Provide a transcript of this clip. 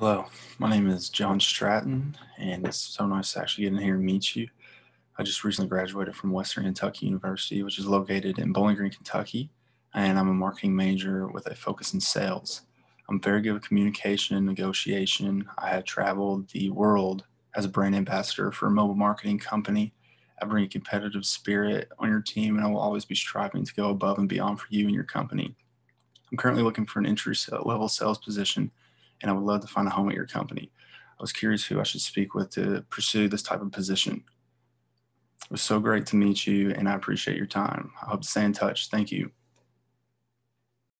Hello, my name is John Stratton, and it's so nice to actually get in here and meet you. I just recently graduated from Western Kentucky University, which is located in Bowling Green, Kentucky, and I'm a marketing major with a focus in sales. I'm very good with communication and negotiation. I have traveled the world as a brand ambassador for a mobile marketing company. I bring a competitive spirit on your team, and I will always be striving to go above and beyond for you and your company. I'm currently looking for an entry level sales position and I would love to find a home at your company. I was curious who I should speak with to pursue this type of position. It was so great to meet you, and I appreciate your time. I hope to stay in touch. Thank you.